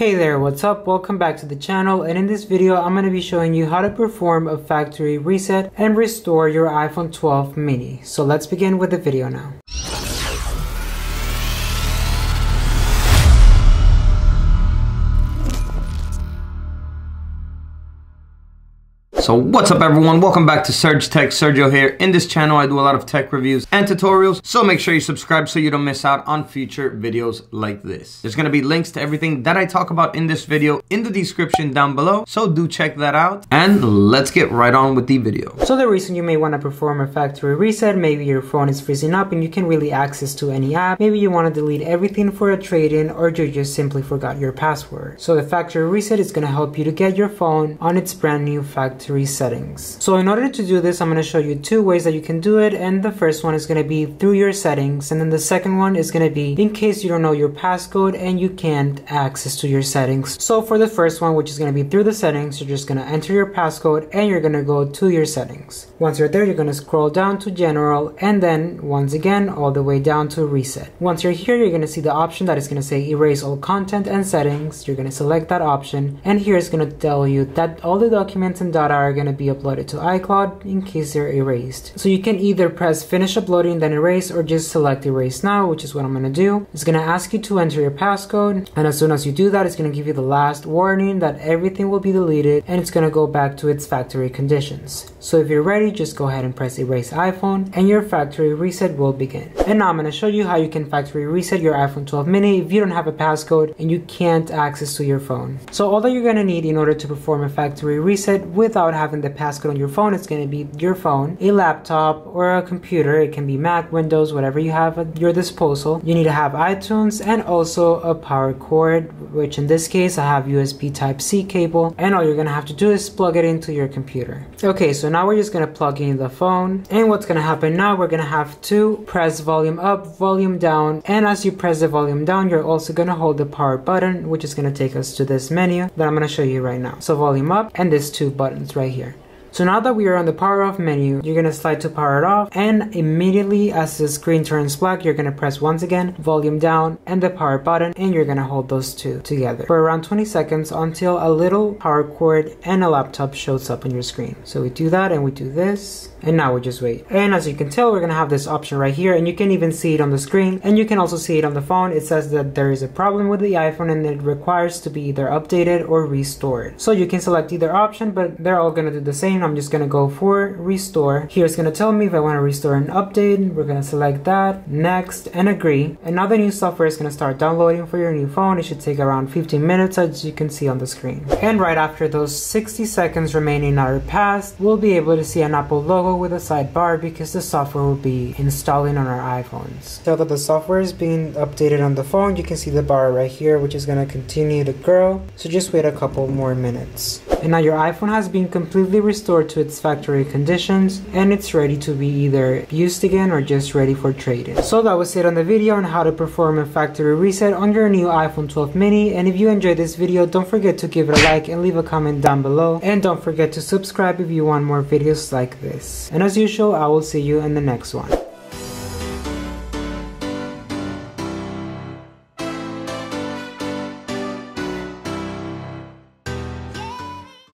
Hey there, what's up? Welcome back to the channel and in this video I'm going to be showing you how to perform a factory reset and restore your iPhone 12 mini. So let's begin with the video now. So what's up everyone, welcome back to Serg Tech, Sergio here. In this channel I do a lot of tech reviews and tutorials, so make sure you subscribe so you don't miss out on future videos like this. There's gonna be links to everything that I talk about in this video in the description down below, so do check that out. And let's get right on with the video. So the reason you may want to perform a factory reset, maybe your phone is freezing up and you can't really access to any app, maybe you want to delete everything for a trade-in or you just simply forgot your password. So the factory reset is gonna help you to get your phone on its brand new factory settings. So in order to do this, I'm going to show you two ways that you can do it. And the first one is going to be through your settings. And then the second one is going to be in case you don't know your passcode and you can't access to your settings. So for the first one, which is going to be through the settings, you're just going to enter your passcode and you're going to go to your settings. Once you're there, you're going to scroll down to general and then once again, all the way down to reset. Once you're here, you're going to see the option that is going to say erase all content and settings. You're going to select that option and here it's going to tell you that all the documents and data are going to be uploaded to iCloud in case they're erased. So you can either press finish uploading then erase or just select erase now, which is what I'm going to do. It's going to ask you to enter your passcode and as soon as you do that, it's going to give you the last warning that everything will be deleted and it's going to go back to its factory conditions. So if you're ready, just go ahead and press erase iPhone and your factory reset will begin. And now I'm going to show you how you can factory reset your iPhone 12 mini if you don't have a passcode and you can't access to your phone. So all that you're going to need in order to perform a factory reset without having the passcode on your phone, it's going to be your phone, a laptop, or a computer. It can be Mac, Windows, whatever you have at your disposal. You need to have iTunes and also a power cord, which in this case I have USB Type-C cable. And all you're going to have to do is plug it into your computer. Okay, so now we're just going to plug in the phone. And what's going to happen now, we're going to have to press volume up, volume down. And as you press the volume down, you're also going to hold the power button, which is going to take us to this menu that I'm going to show you right now. So volume up and these two buttons right here. So now that we are on the power off menu, you're gonna slide to power it off and immediately as the screen turns black, you're gonna press once again, volume down and the power button and you're gonna hold those two together for around 20 seconds until a little power cord and a laptop shows up on your screen. So we do that and we do this and now we just wait. And as you can tell, we're gonna have this option right here and you can even see it on the screen and you can also see it on the phone. It says that there is a problem with the iPhone and it requires to be either updated or restored. So you can select either option, but they're all gonna do the same. I'm just gonna go for restore. Here it's gonna tell me if I wanna restore an update. We're gonna select that, next, and agree. And now the new software is gonna start downloading for your new phone. It should take around 15 minutes as you can see on the screen. And right after those 60 seconds remaining are passed, we'll be able to see an Apple logo with a sidebar because the software will be installing on our iPhones. So that the software is being updated on the phone, you can see the bar right here, which is gonna continue to grow. So just wait a couple more minutes. And now your iPhone has been completely restored to its factory conditions and it's ready to be either used again or just ready for trading. So that was it on the video on how to perform a factory reset on your new iPhone 12 mini and if you enjoyed this video don't forget to give it a like and leave a comment down below and don't forget to subscribe if you want more videos like this. And as usual I will see you in the next one.